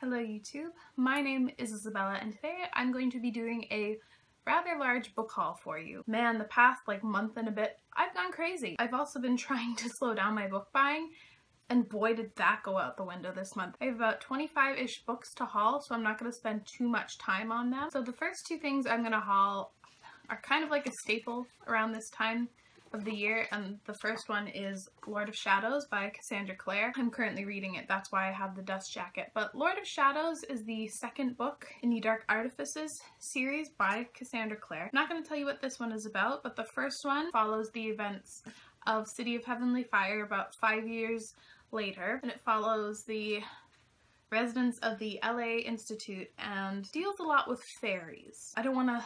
Hello YouTube, my name is Isabella and today I'm going to be doing a rather large book haul for you. Man, the past like month and a bit, I've gone crazy. I've also been trying to slow down my book buying and boy did that go out the window this month. I have about 25-ish books to haul so I'm not going to spend too much time on them. So the first two things I'm going to haul are kind of like a staple around this time of the year and the first one is Lord of Shadows by Cassandra Clare. I'm currently reading it, that's why I have the dust jacket. But Lord of Shadows is the second book in the Dark Artifices series by Cassandra Clare. I'm not going to tell you what this one is about, but the first one follows the events of City of Heavenly Fire about five years later, and it follows the residents of the LA Institute and deals a lot with fairies. I don't want to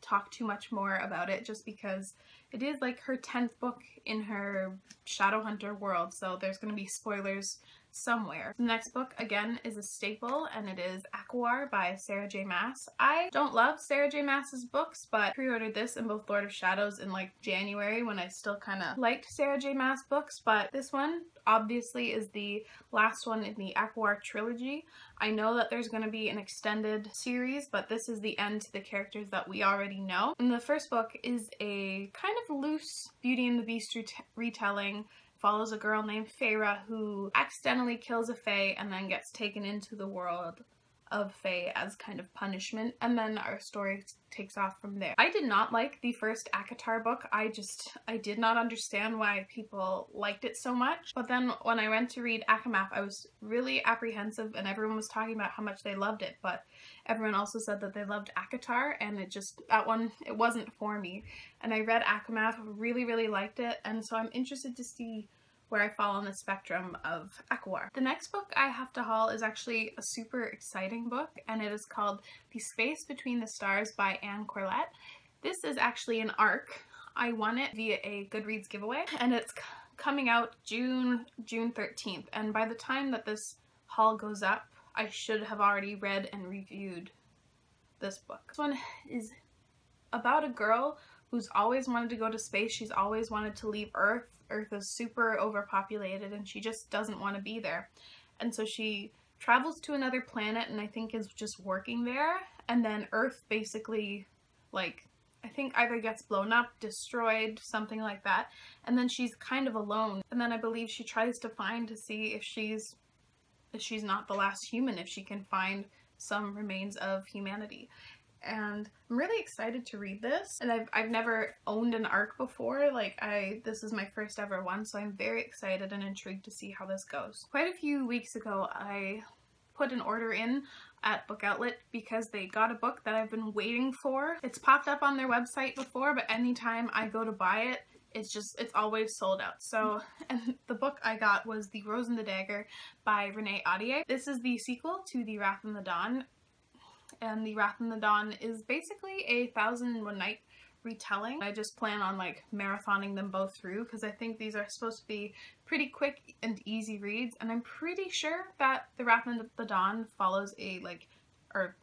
talk too much more about it just because it is like her 10th book in her Shadowhunter world, so there's going to be spoilers somewhere. The next book, again, is a staple, and it is ACOWAR by Sarah J Maas. I don't love Sarah J Maas's books, but pre-ordered this in both Lord of Shadows in like January when I still kind of liked Sarah J Maas books, but this one obviously is the last one in the Aquar trilogy. I know that there's going to be an extended series, but this is the end to the characters that we already know. And the first book is a kind of loose Beauty and the Beast ret retelling follows a girl named Feyre who accidentally kills a Fae and then gets taken into the world of Fae as kind of punishment and then our story takes off from there. I did not like the first ACOTAR book. I just, I did not understand why people liked it so much. But then when I went to read ACOMAF, I was really apprehensive and everyone was talking about how much they loved it. But everyone also said that they loved ACOTAR and it just, that one, it wasn't for me. And I read ACOMAF, really, really liked it. And so I'm interested to see where I fall on the spectrum of ACOWAR. The next book I have to haul is actually a super exciting book and it is called The Space Between the Stars by Anne Corlett. This is actually an ARC. I won it via a Goodreads giveaway and it's coming out June June 13th and by the time that this haul goes up I should have already read and reviewed this book. This one is about a girl who's always wanted to go to space. She's always wanted to leave Earth. Earth is super overpopulated and she just doesn't want to be there. And so she travels to another planet and I think is just working there. And then Earth basically, like, I think either gets blown up, destroyed, something like that. And then she's kind of alone. And then I believe she tries to find to see if she's if she's not the last human, if she can find some remains of humanity and I'm really excited to read this and I've, I've never owned an ARC before like I this is my first ever one so I'm very excited and intrigued to see how this goes. Quite a few weeks ago I put an order in at Book Outlet because they got a book that I've been waiting for. It's popped up on their website before but anytime I go to buy it it's just it's always sold out so and the book I got was The Rose and the Dagger by Renee Ahdieh. This is the sequel to The Wrath and the Dawn and The Wrath and the Dawn is basically a Thousand and One Night retelling. I just plan on like marathoning them both through because I think these are supposed to be pretty quick and easy reads and I'm pretty sure that The Wrath and the Dawn follows a like or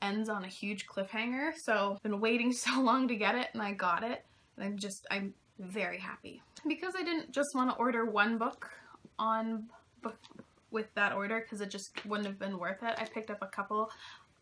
ends on a huge cliffhanger so I've been waiting so long to get it and I got it and I'm just I'm very happy. Because I didn't just want to order one book on book with that order because it just wouldn't have been worth it. I picked up a couple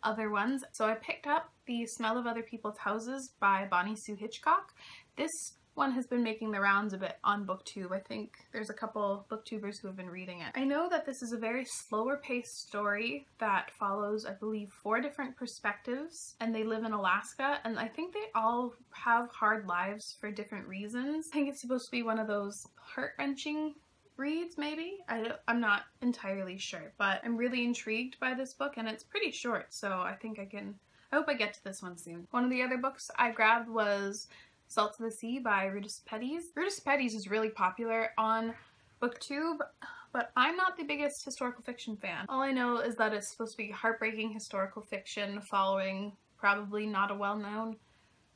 other ones. So I picked up The Smell of Other People's Houses by Bonnie Sue Hitchcock. This one has been making the rounds a bit on booktube. I think there's a couple booktubers who have been reading it. I know that this is a very slower paced story that follows, I believe, four different perspectives and they live in Alaska and I think they all have hard lives for different reasons. I think it's supposed to be one of those heart-wrenching reads maybe I I'm not entirely sure but I'm really intrigued by this book and it's pretty short so I think I can I hope I get to this one soon. One of the other books I grabbed was Salt of the Sea by Ruta Sepetys. Ruta Sepetys is really popular on booktube but I'm not the biggest historical fiction fan. All I know is that it's supposed to be heartbreaking historical fiction following probably not a well-known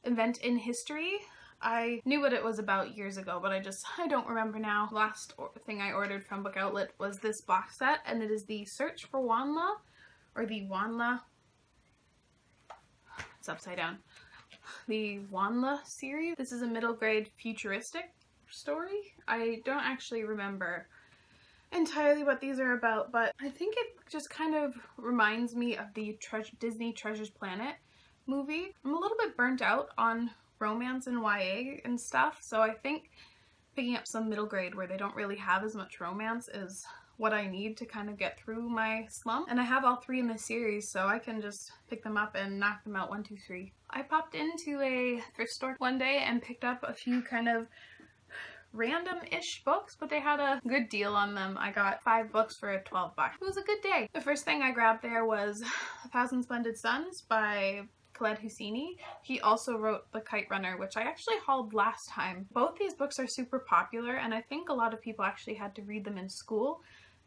event in history I knew what it was about years ago, but I just, I don't remember now. Last thing I ordered from Book Outlet was this box set, and it is the Search for WondLa, or the WondLa, it's upside down, the WondLa series. This is a middle grade futuristic story. I don't actually remember entirely what these are about, but I think it just kind of reminds me of the Tre Disney Treasures Planet movie. I'm a little bit burnt out on romance and YA and stuff, so I think picking up some middle grade where they don't really have as much romance is what I need to kind of get through my slump. And I have all three in the series, so I can just pick them up and knock them out one, two, three. I popped into a thrift store one day and picked up a few kind of random-ish books, but they had a good deal on them. I got five books for a 12 bucks. It was a good day. The first thing I grabbed there was A Thousand Splendid Suns by Khaled Hosseini. He also wrote The Kite Runner, which I actually hauled last time. Both these books are super popular, and I think a lot of people actually had to read them in school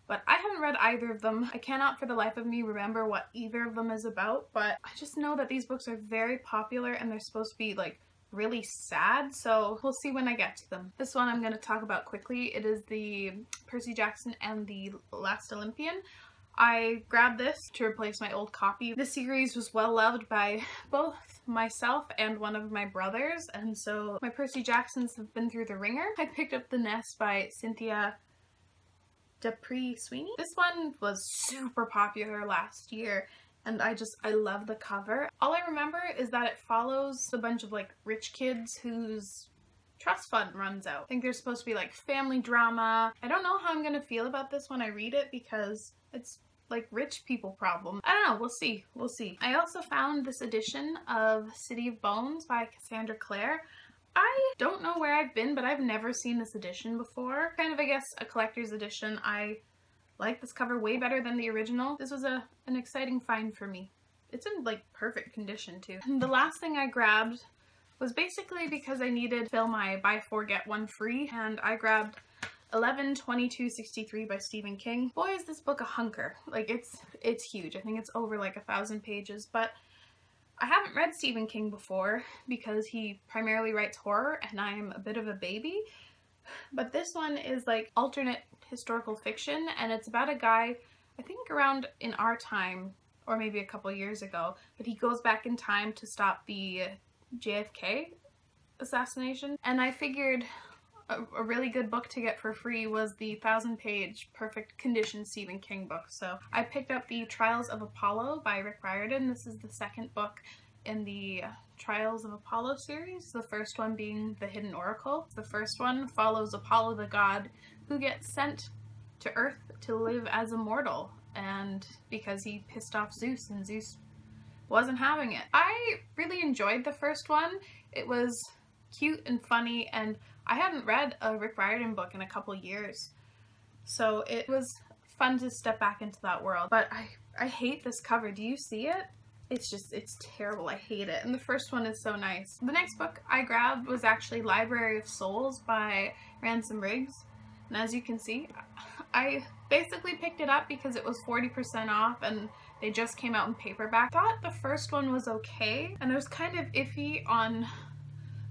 but I haven't read either of them. I cannot for the life of me remember what either of them is about, but I just know that these books are very popular and they're supposed to be like really sad, so we'll see when I get to them. This one I'm going to talk about quickly. It is the Percy Jackson and the Last Olympian. I grabbed this to replace my old copy. The series was well loved by both myself and one of my brothers, and so my Percy Jacksons have been through the ringer. I picked up The Nest by Cynthia D'Aprix Sweeney. This one was super popular last year and I just, I love the cover. All I remember is that it follows a bunch of like rich kids whose trust fund runs out. I think there's supposed to be like family drama. I don't know how I'm gonna feel about this when I read it because it's like rich people problem. I don't know, we'll see, we'll see. I also found this edition of City of Bones by Cassandra Clare. I don't know where I've been, but I've never seen this edition before. Kind of, I guess, a collector's edition. I like this cover way better than the original. This was a an exciting find for me. It's in like perfect condition too. And the last thing I grabbed was basically because I needed to fill my buy four get one free and I grabbed 11/22/63 by Stephen King. Boy is this book a hunker. Like it's it's huge. I think it's over like a thousand pages but I haven't read Stephen King before because he primarily writes horror and I'm a bit of a baby. But this one is like alternate historical fiction and it's about a guy, I think around in our time or maybe a couple years ago, but he goes back in time to stop the JFK assassination. And I figured a, a, really good book to get for free was the thousand page perfect condition Stephen King book. So I picked up the Trials of Apollo by Rick Riordan. This is the second book in the Trials of Apollo series, the first one being The Hidden Oracle. The first one follows Apollo the god who gets sent to Earth to live as a mortal and because he pissed off Zeus and Zeus wasn't having it. I really enjoyed the first one. It was cute and funny and I hadn't read a Rick Riordan book in a couple years. So it was fun to step back into that world. But I, I hate this cover. Do you see it? It's just, it's terrible. I hate it. And the first one is so nice. The next book I grabbed was actually Library of Souls by Ransom Riggs. And as you can see, I basically picked it up because it was 40% off and they just came out in paperback. I thought the first one was okay and I was kind of iffy on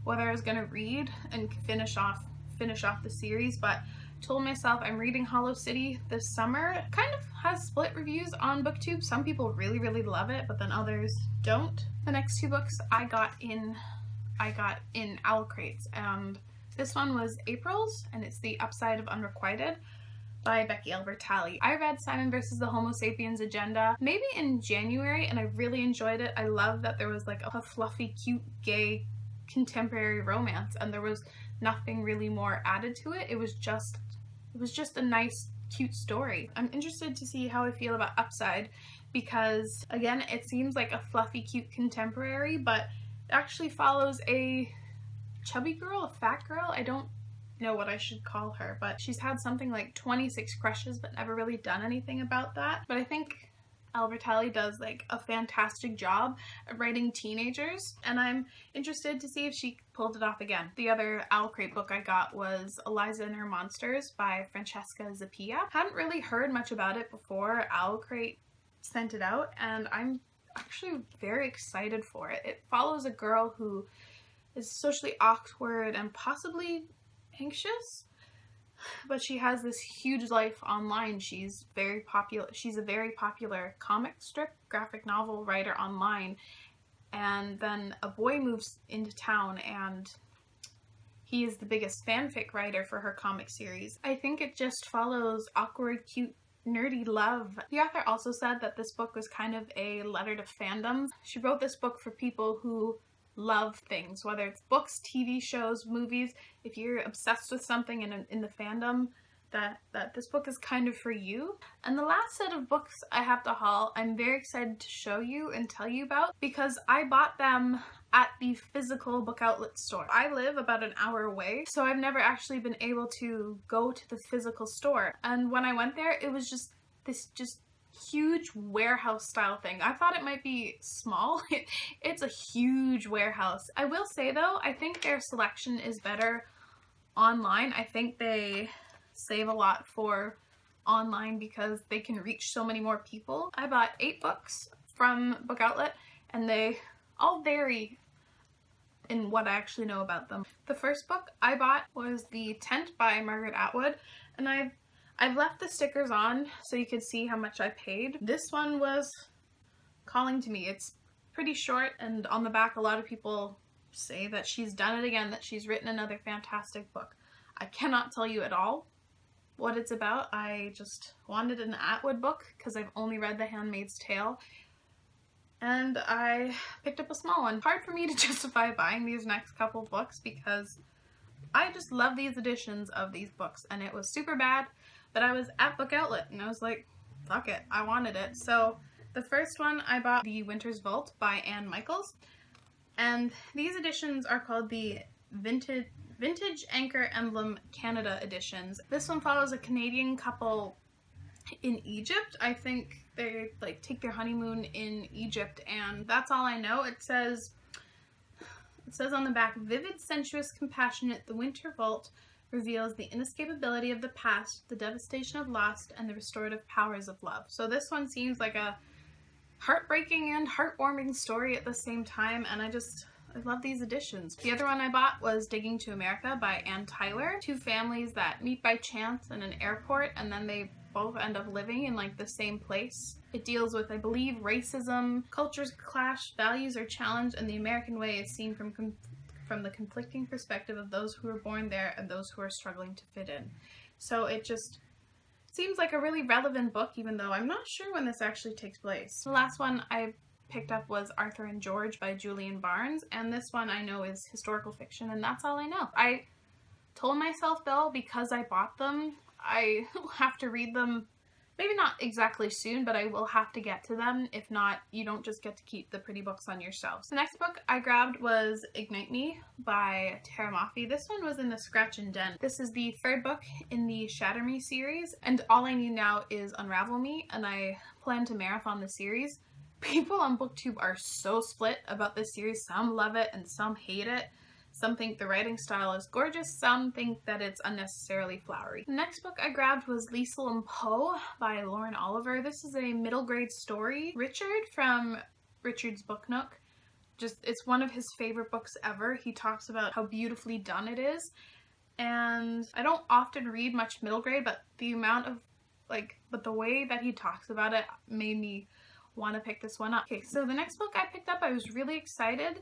whether I was going to read and finish off finish off the series, but told myself I'm reading Hollow City this summer. It kind of has split reviews on booktube. Some people really, really love it, but then others don't. The next two books I got in I got in owl crates and this one was April's and it's The Upside of Unrequited by Becky Albertalli. I read Simon versus the Homo sapiens agenda maybe in January and I really enjoyed it. I love that there was like a fluffy, cute, gay contemporary romance and there was nothing really more added to it. It was just it was just a nice cute story. I'm interested to see how I feel about Upside because again it seems like a fluffy cute contemporary but actually follows a chubby girl, a fat girl. I don't know what I should call her but she's had something like 26 crushes but never really done anything about that. But I think Albertalli does like a fantastic job writing teenagers and I'm interested to see if she pulled it off again. The other Owl Crate book I got was Eliza and Her Monsters by Francesca Zappia. Hadn't really heard much about it before Owl Crate sent it out and I'm actually very excited for it. It follows a girl who is socially awkward and possibly anxious but she has this huge life online. She's very popular. She's a very popular comic strip graphic novel writer online. And then a boy moves into town and he is the biggest fanfic writer for her comic series. I think it just follows awkward, cute nerdy love. The author also said that this book was kind of a letter to fandom. She wrote this book for people who love things, whether it's books, TV shows, movies. If you're obsessed with something in, in the fandom, that, that this book is kind of for you. And the last set of books I have to haul, I'm very excited to show you and tell you about because I bought them at the physical book outlet store. I live about an hour away, so I've never actually been able to go to the physical store. And when I went there, it was just this just huge warehouse style thing. I thought it might be small. it's a huge warehouse. I will say though, I think their selection is better online. I think they save a lot for online because they can reach so many more people. I bought eight books from Book Outlet and they all vary in what I actually know about them. The first book I bought was The Tent by Margaret Atwood and I've I've left the stickers on so you can see how much I paid. This one was calling to me. It's pretty short and on the back a lot of people say that she's done it again, that she's written another fantastic book. I cannot tell you at all what it's about. I just wanted an Atwood book because I've only read The Handmaid's Tale and I picked up a small one. Hard for me to justify buying these next couple books because I just love these editions of these books and it was super bad but I was at Book Outlet and I was like fuck it I wanted it so the first one I bought The Winter's Vault by Anne Michaels and these editions are called the Vintage Vintage Anchor Emblem Canada editions. This one follows a Canadian couple in Egypt. I think they like take their honeymoon in Egypt and that's all I know. It says it says on the back, vivid, sensuous, compassionate, the Winter Vault reveals the inescapability of the past, the devastation of loss, and the restorative powers of love. So this one seems like a heartbreaking and heartwarming story at the same time and I just I love these editions. The other one I bought was Digging to America by Anne Tyler. Two families that meet by chance in an airport and then they both end up living in like the same place. It deals with, I believe, racism, cultures clash, values are challenged, and the American way is seen from from the conflicting perspective of those who were born there and those who are struggling to fit in. So it just seems like a really relevant book, even though I'm not sure when this actually takes place. The last one I picked up was Arthur and George by Julian Barnes, and this one I know is historical fiction, and that's all I know. I told myself though, because I bought them, I have to read them maybe not exactly soon, but I will have to get to them. If not, you don't just get to keep the pretty books on your shelves. The next book I grabbed was Ignite Me by Tara Mafi. This one was in the Scratch and Dent. This is the third book in the Shatter Me series, and all I need now is Unravel Me, and I plan to marathon the series people on booktube are so split about this series. Some love it and some hate it. Some think the writing style is gorgeous, some think that it's unnecessarily flowery. The next book I grabbed was Liesl and Po by Lauren Oliver. This is a middle grade story. Richard from Richard's Book Nook, just it's one of his favorite books ever. He talks about how beautifully done it is. And I don't often read much middle grade, but the amount of like, but the way that he talks about it made me want to pick this one up. Okay, so the next book I picked up I was really excited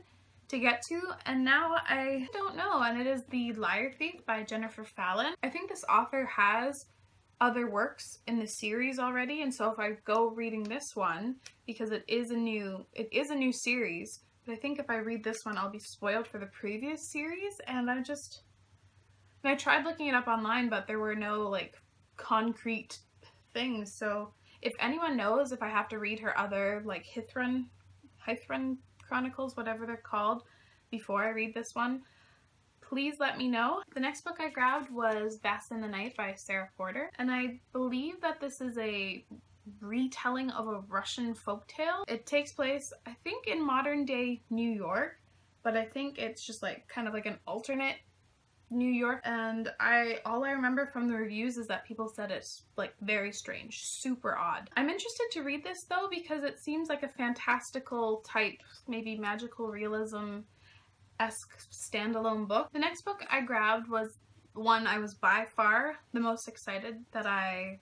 to get to and now I don't know and it is The Lyre Thief by Jennifer Fallon. I think this author has other works in the series already and so if I go reading this one because it is a new it is a new series but I think if I read this one I'll be spoiled for the previous series and I just and I tried looking it up online but there were no like concrete things so if anyone knows if I have to read her other like Hythrun, Hythrun Chronicles, whatever they're called, before I read this one, please let me know. The next book I grabbed was Vassa in the Night by Sarah Porter, and I believe that this is a retelling of a Russian folktale. It takes place, I think, in modern day New York, but I think it's just like kind of like an alternate New York and I all I remember from the reviews is that people said it's like very strange, super odd. I'm interested to read this though because it seems like a fantastical type, maybe magical realism esque standalone book. The next book I grabbed was one I was by far the most excited that I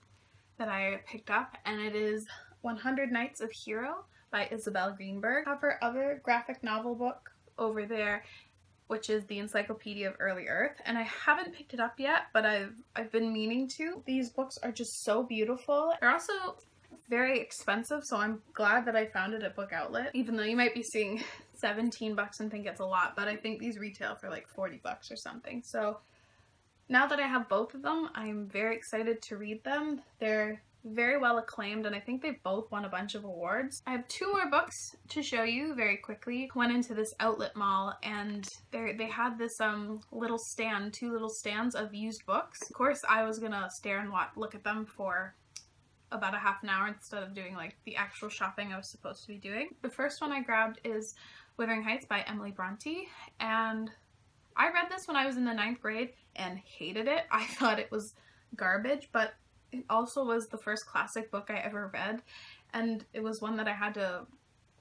that I picked up and it is 100 Nights of Hero by Isabel Greenberg. Have her other graphic novel book over there which is the Encyclopedia of Early Earth, and I haven't picked it up yet, but I've I've been meaning to. These books are just so beautiful. They're also very expensive, so I'm glad that I found it at Book Outlet, even though you might be seeing 17 bucks and think it's a lot, but I think these retail for like 40 bucks or something. So now that I have both of them, I'm very excited to read them. They're very well acclaimed and I think they both won a bunch of awards. I have two more books to show you very quickly. Went into this outlet mall and they had this um little stand, two little stands of used books. Of course I was gonna stare and watch, look at them for about a half an hour instead of doing like the actual shopping I was supposed to be doing. The first one I grabbed is Wuthering Heights by Emily Bronte and I read this when I was in the ninth grade and hated it. I thought it was garbage, but it also was the first classic book I ever read and it was one that I had to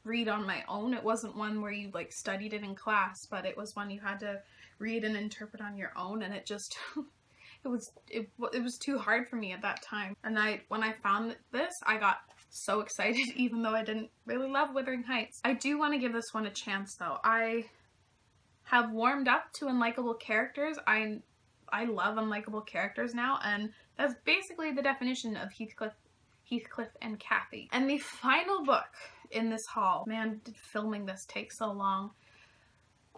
read on my own. It wasn't one where you like studied it in class, but it was one you had to read and interpret on your own and it just it was it, it was too hard for me at that time. And I when I found this, I got so excited even though I didn't really love Wuthering Heights. I do want to give this one a chance though. I have warmed up to unlikable characters. I I love unlikable characters now and that's basically the definition of Heathcliff Heathcliff and Cathy. And the final book in this haul, man did filming this take so long,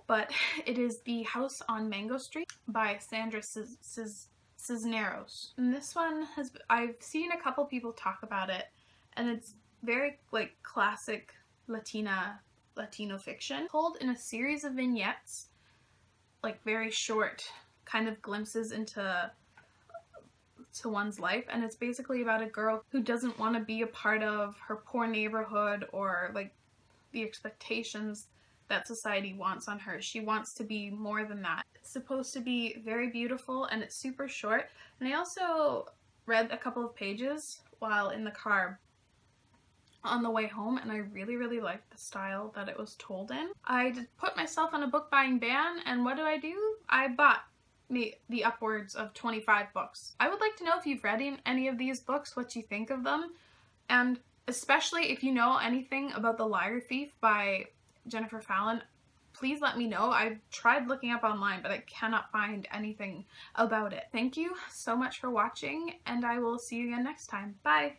but it is The House on Mango Street by Sandra Cisneros. And this one has, I've seen a couple people talk about it and it's very like classic Latina Latino fiction told in a series of vignettes like very short kind of glimpses into to one's life and it's basically about a girl who doesn't want to be a part of her poor neighborhood or like the expectations that society wants on her. She wants to be more than that. It's supposed to be very beautiful and it's super short and I also read a couple of pages while in the car on the way home and I really really liked the style that it was told in. I put myself on a book buying ban and what do I do? I bought the, the upwards of 25 books. I would like to know if you've read any of these books, what you think of them, and especially if you know anything about The Lyre Thief by Jennifer Fallon, please let me know. I've tried looking up online, but I cannot find anything about it. Thank you so much for watching, and I will see you again next time. Bye!